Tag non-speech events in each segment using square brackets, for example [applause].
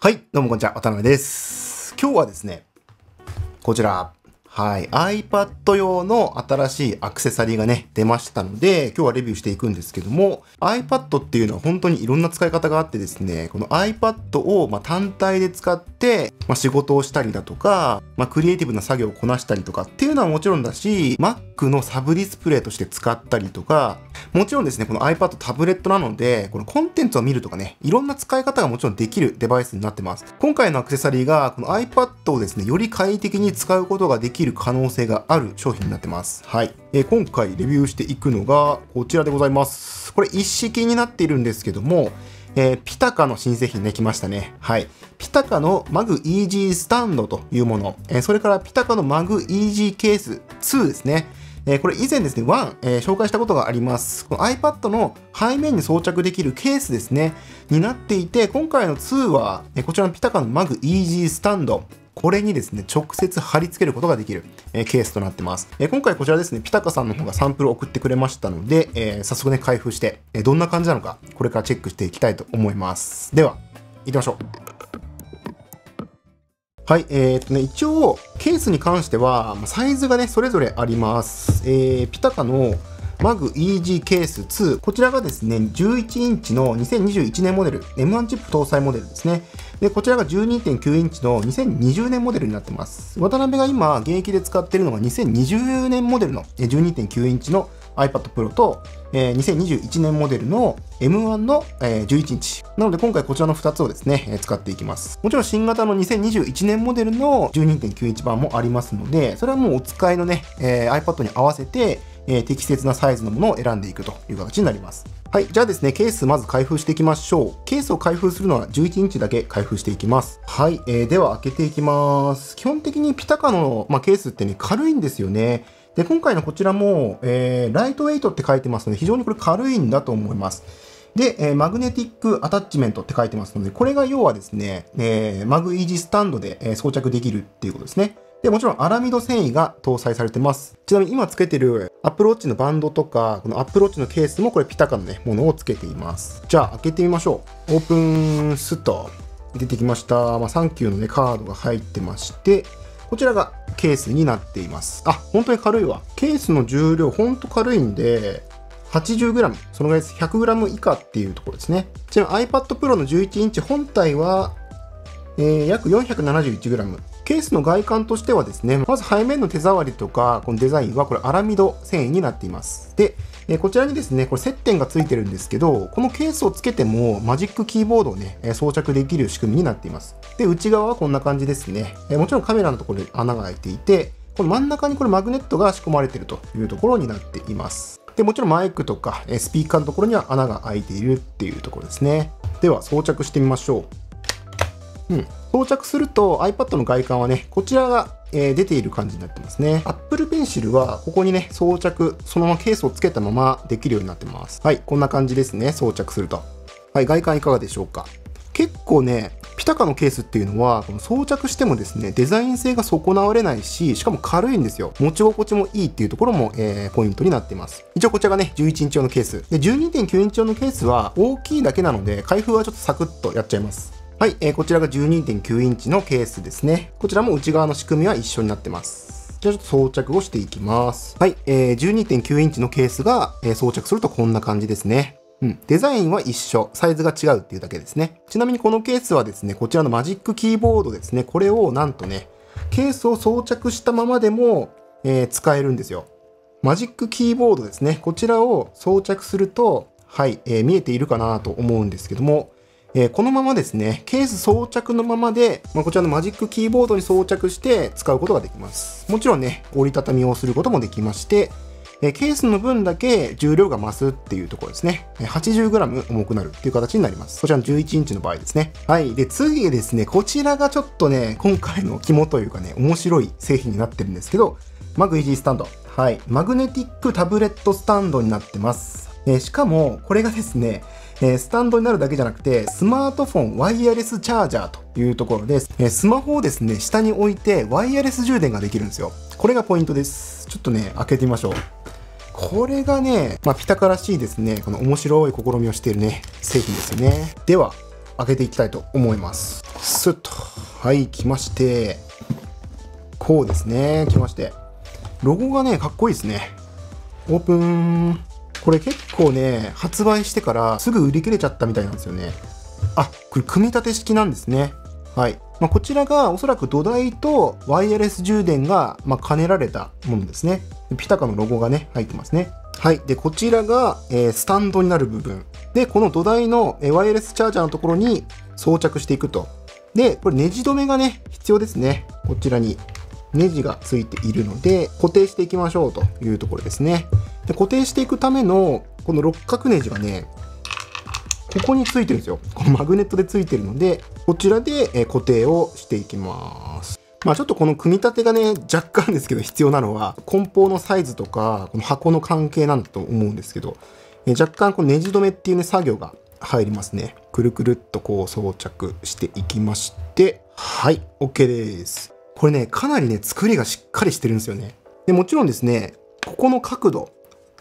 はい、どうもこんにちは、渡辺です。今日はですね、こちら、はい、iPad 用の新しいアクセサリーがね、出ましたので、今日はレビューしていくんですけども、iPad っていうのは本当にいろんな使い方があってですね、この iPad をま単体で使って、まあ、仕事をしたりだとか、まあ、クリエイティブな作業をこなしたりとかっていうのはもちろんだし、Mac のサブディスプレイとして使ったりとか、もちろんですね、この iPad タブレットなので、このコンテンツを見るとかね、いろんな使い方がもちろんできるデバイスになってます。今回のアクセサリーが、この iPad をですね、より快適に使うことができる可能性がある商品になってます。はい。えー今回レビューしていくのが、こちらでございます。これ一式になっているんですけども、えーピタカの新製品ね、来ましたね。はい。ピタカのマグイージースタンドというもの、えーそれからピタカのマグイージーケース2ですね。えこれ以前ですね、1、え紹介したことがあります。この iPad の背面に装着できるケースですね、になっていて、今回の2は、えこちらのピタカのマグイージースタンド、これにですね、直接貼り付けることができる、えケースとなってます。え今回こちらですね、ピタカさんの方がサンプルを送ってくれましたので、え早速ね、開封して、えどんな感じなのか、これからチェックしていきたいと思います。では、行きましょう。はい、えーっとね、一応、ケースに関しては、サイズがね、それぞれあります。えー、ピタカのマグ EG ケース2。こちらがですね、11インチの2021年モデル、M1 チップ搭載モデルですね。で、こちらが12.9インチの2020年モデルになってます。渡辺が今、現役で使っているのが2020年モデルの12.9インチの iPad Pro と、えー2021年モデルの M1 の、えー11インチ。なので今回こちらの2つをですね、えー使っていきます。もちろん新型の2021年モデルの12.9インチ版もありますので、それはもうお使いのね、えー iPad に合わせて、えー適切なサイズのものを選んでいくという形になります。はい。じゃあですね、ケースまず開封していきましょう。ケースを開封するのは11インチだけ開封していきます。はい。えーでは開けていきます。基本的にピタカの、まあ、ケースってね、軽いんですよね。で、今回のこちらも、えーライトウェイトって書いてますので、非常にこれ軽いんだと思います。で、えーマグネティックアタッチメントって書いてますので、これが要はですね、えーマグイージスタンドで、え装着できるっていうことですね。で、もちろんアラミド繊維が搭載されてます。ちなみに今つけてる Apple Watch のバンドとか、この Apple Watch のケースもこれピタカのね、ものをつけています。じゃあ開けてみましょう。オープンスッと出てきました。まあ、サンキューのね、カードが入ってまして、こちらがケースになっています。あ、本当に軽いわ。ケースの重量、本当軽いんで、80g、そのぐらいです。100g 以下っていうところですね。ちなみに iPad Pro の11インチ本体は、えー約 471g。ケースの外観としてはですね、まず背面の手触りとか、このデザインはこれアラミド繊維になっています。で、えこちらにですね、これ接点がついてるんですけど、このケースをつけてもマジックキーボードをね、え装着できる仕組みになっています。で、内側はこんな感じですね。えもちろんカメラのところに穴が開いていて、この真ん中にこれマグネットが仕込まれているというところになっています。で、もちろんマイクとかスピーカーのところには穴が開いているっていうところですね。では装着してみましょう。うん、装着すると iPad の外観はね、こちらが、え出ている感じになってますね。Apple Pencil はここにね、装着、そのままケースをつけたままできるようになってます。はい、こんな感じですね、装着すると。はい、外観いかがでしょうか。結構ね、ピタカのケースっていうのは、この装着してもですね、デザイン性が損なわれないし、しかも軽いんですよ。持ち心地もいいっていうところも、えーポイントになっています。一応こちらがね、11インチ用のケース。で、12.9インチ用のケースは大きいだけなので、開封はちょっとサクッとやっちゃいます。はい、えーこちらが12.9インチのケースですね。こちらも内側の仕組みは一緒になってます。じゃあちょっと装着をしていきます。はい、えー12.9インチのケースが、えー装着するとこんな感じですね。うん、デザインは一緒、サイズが違うっていうだけですね。ちなみにこのケースはですね、こちらのマジックキーボードですね、これをなんとね、ケースを装着したままでも、えー使えるんですよ。マジックキーボードですね、こちらを装着すると、はい、えー見えているかなと思うんですけども、えーこのままですね、ケース装着のままで、まあ、こちらのマジックキーボードに装着して使うことができます。もちろんね、折りたたみをすることもできまして、えーケースの分だけ重量が増すっていうところですね。80g 重くなるっていう形になります。こちらの11インチの場合ですね。はい。で、次ですね、こちらがちょっとね、今回の肝というかね、面白い製品になってるんですけど、マグイージースタンド。はい。マグネティックタブレットスタンドになってます。えーしかも、これがですね、えースタンドになるだけじゃなくて、スマートフォンワイヤレスチャージャーというところです。えースマホをですね、下に置いてワイヤレス充電ができるんですよ。これがポイントです。ちょっとね、開けてみましょう。これがね、まあ、ピタカらしいですね、この面白い試みをしているね、製品ですよね。では、開けていきたいと思います。スッと。はい、来まして、こうですね、来まして。ロゴがね、かっこいいですね。オープン。これ結構ね、発売してからすぐ売り切れちゃったみたいなんですよね。あ、これ組み立て式なんですね。はい。まあ、こちらがおそらく土台とワイヤレス充電が、ま兼ねられたものですね。ピタカのロゴがね、入ってますね。はい。で、こちらが、えー、スタンドになる部分。で、この土台の、えワイヤレスチャージャーのところに装着していくと。で、これネジ止めがね、必要ですね。こちらにネジがついているので、固定していきましょうというところですね。で固定していくための、この六角ネジがね、ここについてるんですよ。このマグネットでついてるので、こちらで固定をしていきます。まあちょっとこの組み立てがね、若干ですけど必要なのは、梱包のサイズとか、この箱の関係なんだと思うんですけど、若干このネジ止めっていうね、作業が入りますね。くるくるっとこう装着していきまして、はい、OK です。これね、かなりね、作りがしっかりしてるんですよね。で、もちろんですね、ここの角度、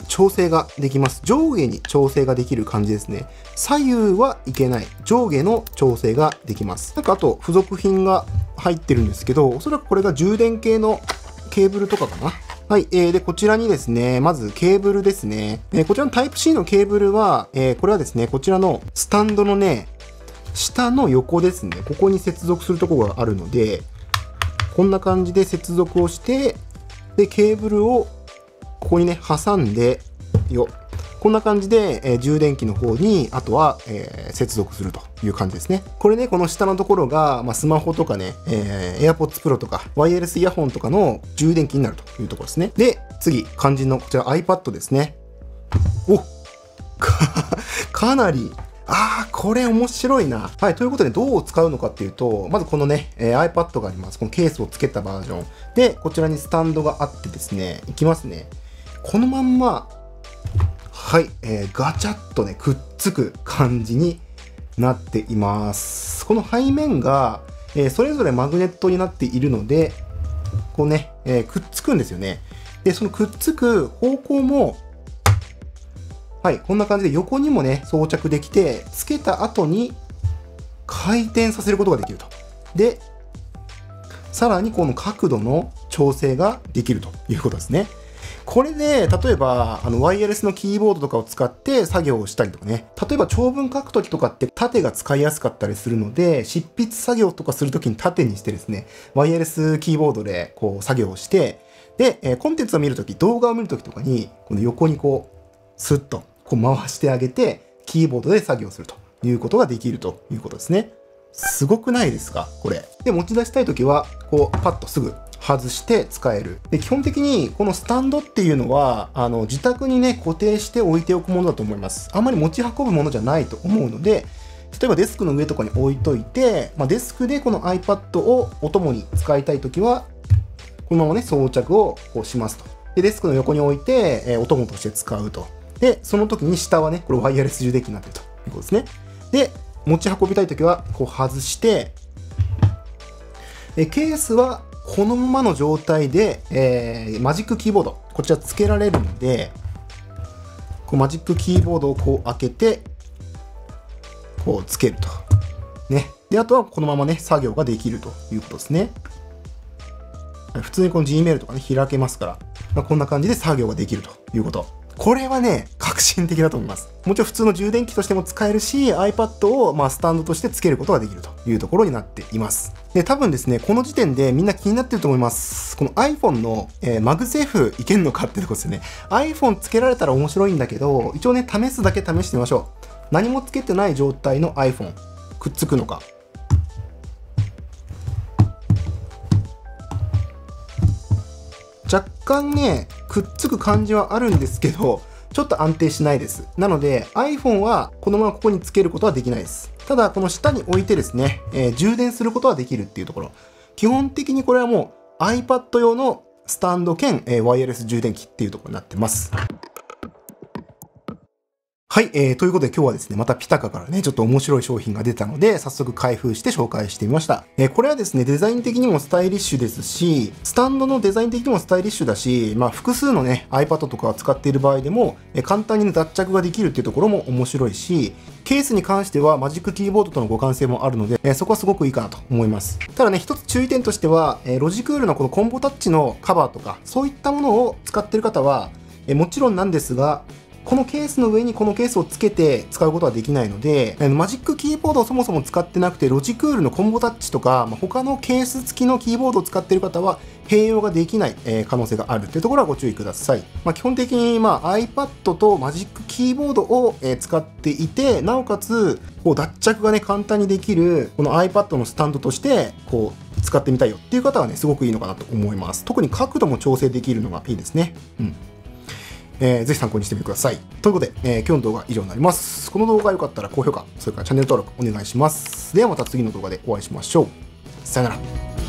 調整ができます。上下に調整ができる感じですね。左右はいけない。上下の調整ができます。なんかあと、付属品が入ってるんですけど、おそらくこれが充電系のケーブルとかかな。はい。えー、で、こちらにですね、まずケーブルですね。えー、こちらの Type-C のケーブルは、えー、これはですね、こちらのスタンドのね、下の横ですね。ここに接続するところがあるので、こんな感じで接続をして、で、ケーブルをここにね、挟んで、よ。こんな感じで、えー、充電器の方に、あとは、えー、接続するという感じですね。これね、この下のところが、まあ、スマホとかね、えー、AirPods Pro とか、ワイヤレスイヤホンとかの充電器になるというところですね。で、次、肝心のこちら iPad ですね。おか [laughs] かなりああ、これ面白いな。はい、ということでどう使うのかっていうと、まずこのね、えー、iPad があります。このケースをつけたバージョン。で、こちらにスタンドがあってですね、いきますね。このまんま、はい、えー、ガチャッとね、くっつく感じになっています。この背面が、えー、それぞれマグネットになっているので、こうね、えー、くっつくんですよね。で、そのくっつく方向もはい、こんな感じで横にもね、装着できて、つけた後に回転させることができると。で、さらにこの角度の調整ができるということですね。これで、例えば、あの、ワイヤレスのキーボードとかを使って作業をしたりとかね。例えば、長文書くときとかって縦が使いやすかったりするので、執筆作業とかするときに縦にしてですね、ワイヤレスキーボードでこう作業をして、で、えコンテンツを見るとき、動画を見るときとかに、この横にこう、スッとこう回してあげて、キーボードで作業するということができるということですね。すごくないですか？これ。で、持ち出したいときは、こう、パッとすぐ外して使える。で、基本的にこのスタンドっていうのは、あの、自宅にね、固定して置いておくものだと思います。あんまり持ち運ぶものじゃないと思うので、例えばデスクの上とかに置いといて、まあ、デスクでこの iPad をお供に使いたいときは、このままね、装着をこうしますと。で、デスクの横に置いて、えー、お供として使うと。で、その時に下はね、これワイヤレス充電器になってるということですね。で、持ち運びたい時は、こう外して、えケースはこのままの状態で、えー、マジックキーボード、こちら付けられるので、こう Magic Keyboard をこう開けて、こうつけると。ね。で、あとはこのままね、作業ができるということですね。普通にこの Gmail とかね、開けますから、まあ、こんな感じで作業ができるということ。これはね、革新的だと思います。もちろん普通の充電器としても使えるし、iPad をまスタンドとして付けることができるというところになっています。で、多分ですね、この時点でみんな気になってると思います。この iPhone の、えー、 MagSafe いけんのかってとこですね。iPhone 付けられたら面白いんだけど、一応ね、試すだけ試してみましょう。何も付けてない状態の iPhone、くっつくのか。若干ね、くっつく感じはあるんですけど、ちょっと安定しないです。なので iPhone はこのままここにつけることはできないです。ただこの下に置いてですね、えー、充電することはできるっていうところ。基本的にこれはもう iPad 用のスタンド兼、えー、ワイヤレス充電器っていうところになってます。はい、えー、ということで今日はですね、またピタカからね、ちょっと面白い商品が出たので、早速開封して紹介してみました。えー、これはですね、デザイン的にもスタイリッシュですし、スタンドのデザイン的にもスタイリッシュだし、まあ複数のね、iPad とかを使っている場合でも、えー、簡単に、ね、脱着ができるっていうところも面白いし、ケースに関してはマジックキーボードとの互換性もあるので、えー、そこはすごくいいかなと思います。ただね、一つ注意点としては、えー、ロジクールのこのコンボタッチのカバーとか、そういったものを使っている方は、えー、もちろんなんですが、このケースの上にこのケースをつけて使うことはできないので、マジックキーボードをそもそも使ってなくて、ロジクールのコンボタッチとか、ま、他のケース付きのキーボードを使っている方は、併用ができない、え、可能性があるというところはご注意ください。まあ、基本的に、まあ、iPad とマジックキーボードを、え、使っていて、なおかつ、こう脱着がね、簡単にできる、この iPad のスタンドとして、こう、使ってみたいよっていう方はね、すごくいいのかなと思います。特に角度も調整できるのがいいですね。うん。えー、ぜひ参考にしてみてください。ということで、えー、今日の動画は以上になります。この動画が良かったら高評価、それからチャンネル登録お願いします。ではまた次の動画でお会いしましょう。さよなら。